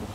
うん。